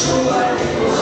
chuva